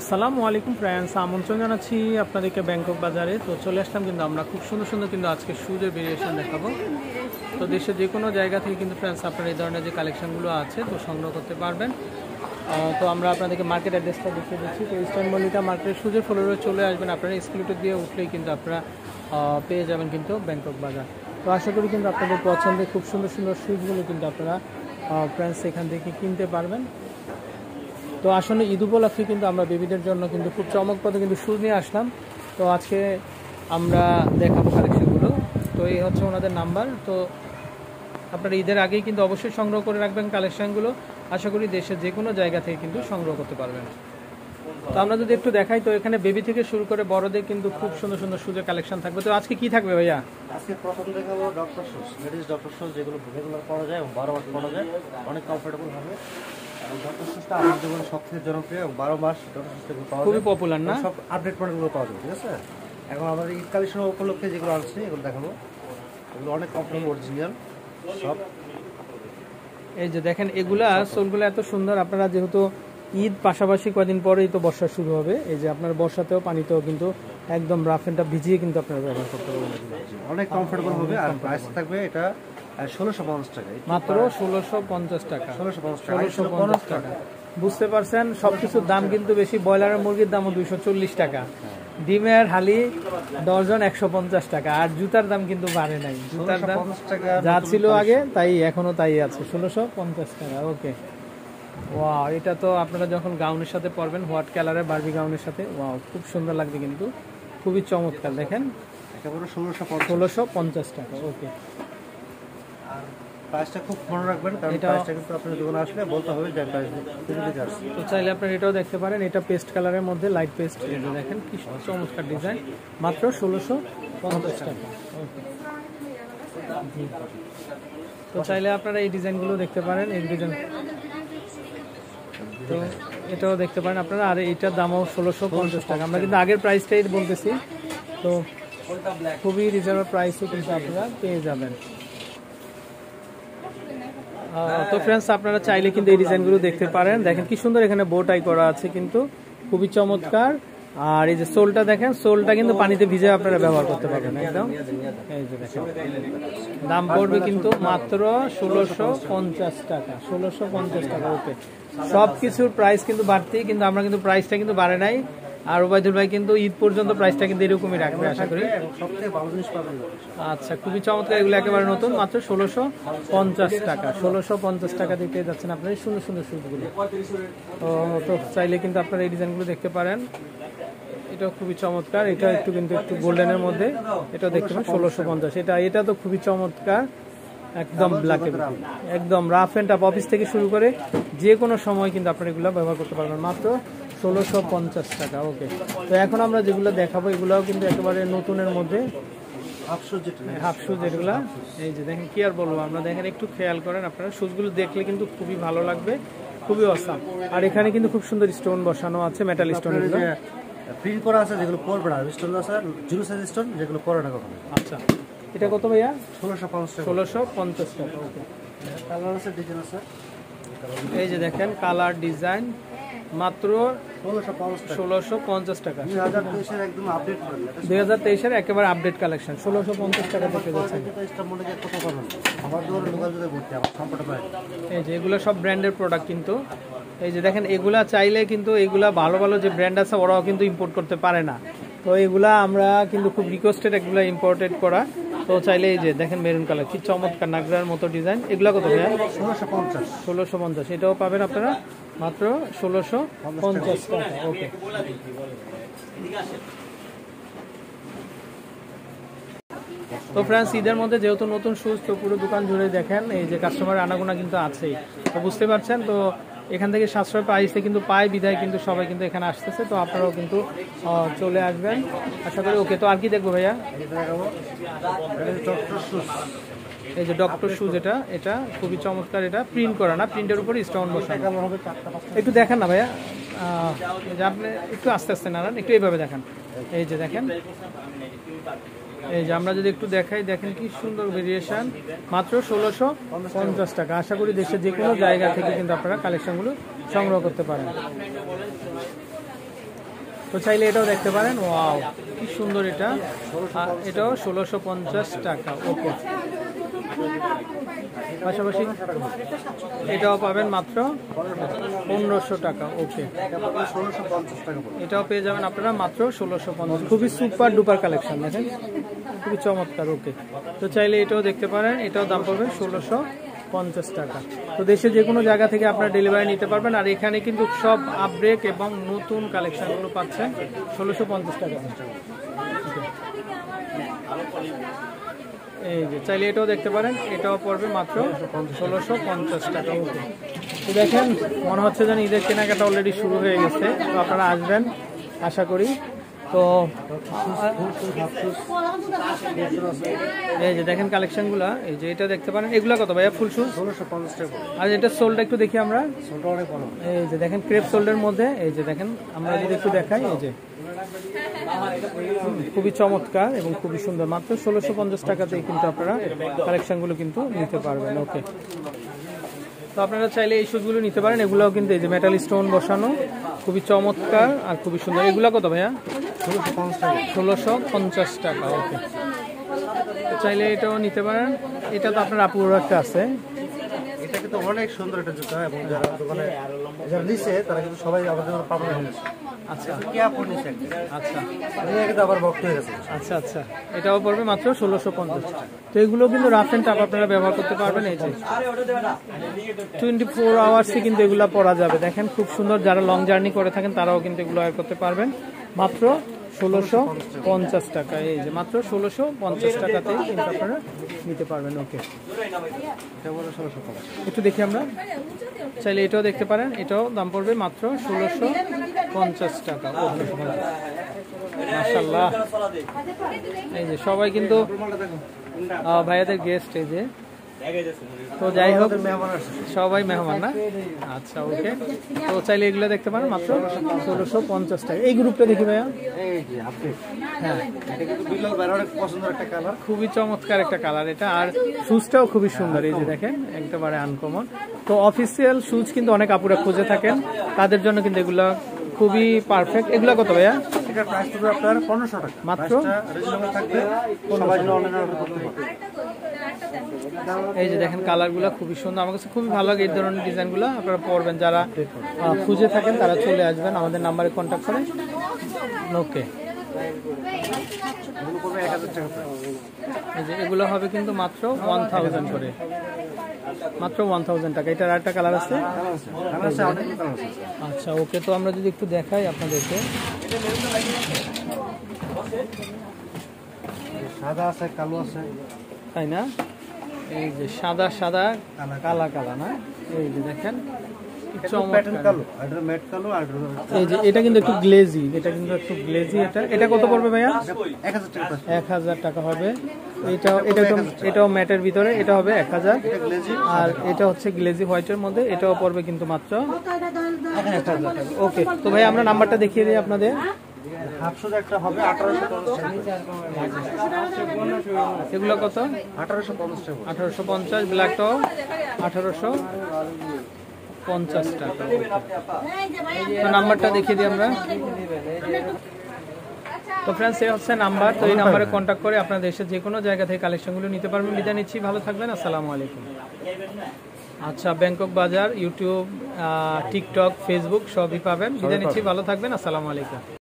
আসসালামু আলাইকুম ফ্রেন্ডস, আমন্ত্রণ জানাচ্ছি আপনাদেরকে ব্যাংকক বাজারে। তো চলে আসলাম কিন্তু আমরা খুব সুন্দর সুন্দর কিন্তু আজকে সুজের ভেরিয়েশন দেখাবো। তো দেশের যে কোনো জায়গা থেকে কিন্তু ফ্রেন্ডস আপনার এই ধরনের যে কালেকশনগুলো আছে, তো সংগ্রহ করতে পারবেন। তো আমরা আপনাদেরকে মার্কেট অ্যাড্রেসটা দেখিয়ে দিচ্ছি। তো ইস্টার্ন মল্লিকা মার্কেটের সুজের ফ্লোরে চলে আসবেন। আপনারা স্কুলেটর দিয়ে উঠলেই কিন্তু আপনারা পেয়ে যাবেন কিন্তু ব্যাংকক বাজার। তো আশা করি কিন্তু আপনাদের পছন্দের খুব সুন্দর সুন্দর শুজগুলো কিন্তু আপনারা ফ্রেন্ডস এখান থেকে কিনতে পারবেন। তো আসলে ঈদ উপলক্ষে কিন্তু আমরা বেবিদের জন্য কিন্তু খুব চমকপ্রদ কিন্তু শুজ নিয়ে আসলাম। তো আজকে আমরা দেখাবো কালেকশনগুলো তো এই হচ্ছে ওনাদের নাম্বার। তো আপনারা ঈদের আগেই কিন্তু অবশ্যই সংগ্রহ করে রাখবেন কালেকশনগুলো আশা করি দেশের যে কোনো জায়গা থেকে কিন্তু সংগ্রহ করতে পারবেন। তো আমরা যদি একটু দেখাই, তো এখানে বেবি থেকে শুরু করে বড়দের কিন্তু খুব সুন্দর সুন্দর সুযোগ কালেকশন থাকবে। তো আজকে কি থাকবে ভাইয়া? আজকে প্রথম দেখাবো doctor shoes ladies doctor shoes যেগুলো রেগুলার পরা যায় এবং বারো পরা যায়, অনেক কমফোর্টেবল হবে। ডক্টর জীবনে থেকে জনপ্রিয় এবং বারো মাস ডক্টর শুজটা পাওয়া খুবই পপুলার না? সব আপডেট প্রোডাক্টগুলো পাওয়া যাবে ঠিক আছে? এখন আমাদের ঈদ কালেকশন উপলক্ষে যেগুলো আনছি এগুলো দেখাবো। এগুলো অনেক কমফোর্টেবল অরিজিনাল সব। এই যে দেখেন এগুলা সোলগুলো এত সুন্দর। আপনারা যেহেতু ঈদ পাশাপাশি কয়দিন পরেই তো বর্ষা শুরু হবে। এই যে আপনার বর্ষাতেও পানিতেও কিন্তু একদম রাফ এন্ডটা ভিজিয়ে কিন্তু আপনারা ব্যবহার করতে পারবেন। অনেক কমফোর্টেবল হবে আর প্রাইস থাকবে এটা ষোলোশো পঞ্চাশ টাকা। মাত্র ষোলোশো পঞ্চাশ টাকা। ষোলোশো পঞ্চাশ টাকা ষোলোশো পঞ্চাশ টাকা। বুঝতে পারছেন? সবকিছুর দাম কিন্তু বেশি। ব্রয়লারের মুরগির দামও দুইশো চল্লিশ টাকা। ডিমের হালি ডজন একশো পঞ্চাশ টাকা। আর জুতার দাম কিন্তু বাড়ে নাই। জুতার দাম যা ছিল আগে তাই এখনও তাই আছে। ষোলোশো পঞ্চাশ টাকা ওকে। ওয়াও এটা তো আপনারা যখন গাউনের সাথে পরবেন হোয়াট কালারের বারবি গাউনের সাথে ওয়াও খুব সুন্দর লাগবে কিন্তু। খুবই চমৎকার দেখেন। ষোলোশো ষোলোশো পঞ্চাশ টাকা ওকে। প্রাইসটা খুব মনে রাখবেন কারণ প্রাইসটা কিন্তু আপনার দোকানে আসলে বলতে হবে যে প্রাইস তো চাইলে আপনারা এটাও দেখতে পারেন এটা পেস্ট কালারের মধ্যে লাইট পেস্ট দেখেন কি চমৎকার ডিজাইন মাত্র ষোলোশো পঞ্চাশ টাকা। তো চাইলে আপনারা এই ডিজাইনগুলো দেখতে পারেন এই ডিজাইন তো এটাও দেখতে পারেন আপনারা আর এইটার দামও ষোলোশো পঞ্চাশ টাকা। আমরা কিন্তু আগের প্রাইসটাই বলতেছি তো খুবই রিজার্ভ প্রাইসও কিন্তু আপনারা পেয়ে যাবেন। তো ফ্রেন্ডস আপনারা চাইলে কিন্তু এই ডিজাইনগুলো দেখতে পারেন। দেখেন কি সুন্দর এখানে বোটাই করা আছে কিন্তু। খুবই চমৎকার। আর এই যে সোলটা দেখেন, সোলটা কিন্তু পানিতে ভিজে আপনারা ব্যবহার করতে পারবেন, একদম। দাম পড়বে কিন্তু মাত্র ষোলোশো পঞ্চাশ টাকা, ষোলোশো পঞ্চাশ টাকা ওকে সব কিছুর প্রাইস কিন্তু বাড়তেই, কিন্তু আমরা কিন্তু প্রাইসটা কিন্তু বাড়ে নাই। আর ওবায়দুল ভাই কিন্তু ঈদ পর্যন্ত প্রাইসটা কিন্তু এরকমই রাখবে আশা করি। পাবেন আচ্ছা খুবই চমৎকার এগুলো একেবারে নতুন মাত্র ষোলোশো পঞ্চাশ টাকা ষোলোশো পঞ্চাশ টাকা দিয়ে পেয়ে যাচ্ছেন আপনার সুন্দর সুন্দর শুটগুলো তো চাইলে কিন্তু আপনারা এই ডিজাইনগুলো দেখতে পারেন। এটাও খুবই চমৎকার এটা একটু কিন্তু একটু গোল্ডেনের মধ্যে এটা দেখতে পারেন ষোলোশো পঞ্চাশ। এটা এটা তো খুবই চমৎকার একদম ব্ল্যাকের একদম রাফ অ্যান্ড টাপ অফিস থেকে শুরু করে যে কোনো সময় কিন্তু আপনারা এগুলো ব্যবহার করতে পারবেন। মাত্র ষোলোশো পঞ্চাশ টাকা ওকে তো এখন আমরা যেগুলো দেখাবো এগুলোও কিন্তু একেবারে নতুনের মধ্যে। হাফ শুজ এগুলা এই যে দেখেন কি আর বলব আমরা দেখেন একটু খেয়াল করেন আপনারা শুজগুলো দেখলে কিন্তু খুবই ভালো লাগবে খুবই অসাম আর এখানে কিন্তু খুব সুন্দর স্টোন বসানো আছে মেটাল স্টোন এগুলো। প্রিন্ট করা আছে যেগুলো পরবে না স্টোন আছে জিরো সাইজ স্টোন যেগুলো পরে না কখনো। আচ্ছা এটা কত ভাইয়া? ষোলোশো পঞ্চাশ টাকা। ষোলোশো পঞ্চাশ টাকা ওকে কালার আছে ডিজাইন আছে। এই যে দেখেন কালার ডিজাইন মাত্র ষোলোশো পঞ্চাশ টাকা। দুই হাজার তেইশের একেবারে আপডেট কালেকশন ষোলোশো পঞ্চাশ থেকে এই যে এগুলো সব ব্র্যান্ডের প্রোডাক্ট কিন্তু। এই যে দেখেন এগুলা চাইলে কিন্তু এগুলা ভালো ভালো যে ব্র্যান্ড আছে ওরাও কিন্তু ইম্পোর্ট করতে পারে না। তো এগুলা আমরা কিন্তু খুব রিকোয়েস্টেড এগুলা ইম্পোর্টেড করা। তো চাইলে এই যে দেখেন মেরুন কালার, কি চমৎকার নাগরার মতো ডিজাইন। এগুলো কত ভাইয়া? ষোলোশো পঞ্চাশ। এটাও পাবেন আপনারা? মাত্র ষোলোশো পঞ্চাশ ওকে। তো ফ্রেন্ডস, ঈদের মধ্যে যেহেতু নতুন তো পুরো দোকান জুড়ে দেখেন, এই যে কাস্টমার আনাগোনা কিন্তু আছেই। তো বুঝতে পারছেন, তো এখান থেকে সাশ্রয় প্রাইসে কিন্তু পায়, বিদায় কিন্তু সবাই কিন্তু এখানে আসতেছে, তো আপনারাও কিন্তু চলে আসবেন। আশা করি ওকে, তো আর কি দেখব ভাইয়া? এই যে ডক্টর শুজ এটা এটা খুবই চমৎকার, এটা প্রিন্ট করা না, প্রিন্টের উপর স্টোন বসানো। একটু দেখেন না ভাইয়া। আপনি একটু আস্তে আস্তে নাড়ান, একটু এইভাবে দেখেন। এই যে দেখেন। এই যে আমরা যদি একটু দেখাই, দেখেন কি সুন্দর ভেরিয়েশন মাত্র ষোলোশো পঞ্চাশ টাকা। আশা করি দেশের যে কোনো জায়গা থেকে কিন্তু আপনারা কালেকশনগুলো সংগ্রহ করতে পারেন। তো চাইলে এটাও দেখতে পারেন। ওয়াও, কি সুন্দর এটা। এটাও ষোলোশো পঞ্চাশ টাকা। ওকে। পাশাপাশি এটাও পাবেন মাত্র পনেরোশো টাকা, ওকে। এটাও পেয়ে যাবেন আপনারা মাত্র ষোলোশো পঞ্চাশ। খুবই সুপার ডুপার কালেকশন দেখেন? খুবই চমৎকার, ওকে। তো চাইলে এটাও দেখতে পারেন, এটাও দাম পড়বে ষোলোশো পঞ্চাশ টাকা। তো দেশে যে কোনো জায়গা থেকে আপনারা ডেলিভারি নিতে পারবেন, আর এখানে কিন্তু সব আপডেট এবং নতুন কালেকশনগুলো পাচ্ছেন ষোলোশো পঞ্চাশ টাকা। এই যে, চাইলে এটাও দেখতে পারেন, এটাও পড়বে মাত্র ষোলোশো পঞ্চাশ টাকা। মতো তো দেখেন, মনে হচ্ছে যেন ঈদের কেনাকাটা অলরেডি শুরু হয়ে গেছে। তো আপনারা আসবেন, আশা করি তো, এই যে দেখেন কালেকশনগুলো এই যে এটা দেখতে পারেন, এগুলো কত ভাইয়া, ফুল শুজ আর এটা সোলটা একটু দেখি আমরা। এই যে দেখেন ক্রেপ সোল্ডের মধ্যে, এই যে দেখেন, আমরা যদি একটু দেখাই, এই যে। খুবই চমৎকার এবং খুবই সুন্দর। মাত্র ষোলোশো পঞ্চাশ টাকাতেই কিন্তু আপনারা কালেকশনগুলো কিন্তু নিতে পারবেন। ওকে তো আপনারা চাইলে এই শুজগুলো নিতে পারেন। এগুলোও কিন্তু এই যে মেটাল স্টোন বসানো। খুবই চমৎকার আর খুবই সুন্দর। এগুলো কত ভাইয়া? ষোলোশো পঞ্চাশ টাকা ওকে চাইলে এটাও নিতে পারেন। এটা তো আপনার আপুর একটা আছে। কিন্তু অনেক সুন্দর একটা জুতা এবং যারা দোকানে যারা নিচ্ছে তারা কিন্তু সবাই আমাদের পাবনা হয়েছে আচ্ছা কে আপন নিচ্ছে একটা আচ্ছা কিন্তু আবার ভক্ত হয়ে গেছে। আচ্ছা আচ্ছা। এটাও পড়বে মাত্র ষোলোশো পঞ্চাশ তো এগুলো কিন্তু রাফ অ্যান্ড টাপ আপনারা ব্যবহার করতে পারবেন এই যে টোয়েন্টি ফোর আওয়ার্সে কিন্তু এগুলো পরা যাবে। দেখেন খুব সুন্দর যারা লং জার্নি করে থাকেন তারাও কিন্তু এগুলো করতে পারবেন। মাত্র ষোলোশো পঞ্চাশ টাকা, এই যে মাত্র ষোলোশো পঞ্চাশ টাকাতেই কিন্তু আপনারা নিতে পারবেন, ওকে। একটু দেখি আমরা। চাইলে এটাও দেখতে পারেন, এটাও দাম পড়বে মাত্র ষোলোশো পঞ্চাশ টাকা। মাসাল্লাহ এই যে সবাই কিন্তু ভাইয়াদের গেস্ট এই যে। তো যাই হোক সবাই মেহমান না? আচ্ছা ওকে। তো চাইলে এগুলো দেখতে পারেন মাত্র ষোলোশো পঞ্চাশ টাকা। এই গ্রুপটা দেখি ভাইয়া। খুবই চমৎকার একটা কালার এটা। আর শুজটাও খুবই সুন্দর এই যে দেখেন একেবারে আনকমন তো অফিসিয়াল শুজ কিন্তু অনেক আপুরা খুঁজে থাকেন। তাদের জন্য কিন্তু এগুলো খুবই পারফেক্ট এগুলো কত ভাইয়া? এটার প্রাইস আপনার পনেরোশো টাকা। মাত্র? থাকবে সবাই জন্য অনলাইনে অর্ডার করতে পারবে এই যে দেখেন কালারগুলো খুবই সুন্দর। আমার কাছে খুবই ভালো লাগে এই ধরনের ডিজাইনগুলো। আপনারা পরবেন। যারা খুঁজে থাকেন তারা চলে আসবেন আমাদের নাম্বারে কন্ট্যাক্ট করে। ওকে। এগুলো হবে কিন্তু মাত্র ওয়ান থাউজেন্ড করে। মাত্র ওয়ান থাউজেন্ড টাকা। এটার আরেকটা কালার আছে? আচ্ছা ওকে। তো আমরা যদি একটু দেখাই আপনাদেরকে। সাদা আছে কালো আছে। তাই না? এই যে সাদা সাদা কালা কালা কালা। না? এই যে দেখেন এটা ম্যাট কালো আর এটা এই যে এটা কিন্তু একটু গ্লেজি এটা কিন্তু একটু গ্লেজি এটা। এটা কত পড়বে ভাইয়া? এক হাজার টাকা হবে। এটা তো এটাও ম্যাটের ভিতরে এটা হবে এক হাজার। আর এটা হচ্ছে গ্লেজি হোয়াইটের মধ্যে এটাও পড়বে কিন্তু মাত্র ওকে তো ভাই আমরা নাম্বারটা দেখিয়ে দিই আপনাদের। একটা হবে আঠারোশো এগুলো কত? আঠারোশো পঞ্চাশ আঠারোশো পঞ্চাশ ব্ল্যাকটাও আঠারোশো পঞ্চাশ টাকা। তো নাম্বারটা দেখিয়ে দিই আমরা। তো ফ্রেন্ডস এই হচ্ছে নাম্বার তো এই নাম্বারে কন্ট্যাক্ট করে আপনার দেশের যে কোনো জায়গা থেকে কালেকশনগুলো নিতে পারবেন। বিদায় নিচ্ছি। ভালো থাকবেন। আসসালামু আলাইকুম। আচ্ছা ব্যাংকক বাজার ইউটিউব টিকটক ফেসবুক সবই পাবেন। বিদায় নিচ্ছি। ভালো থাকবেন। আসসালামু আলাইকুম।